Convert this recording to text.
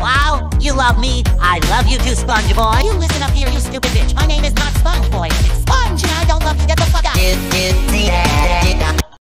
Wow, you love me. I love you too, SpongeBob. You listen up here, you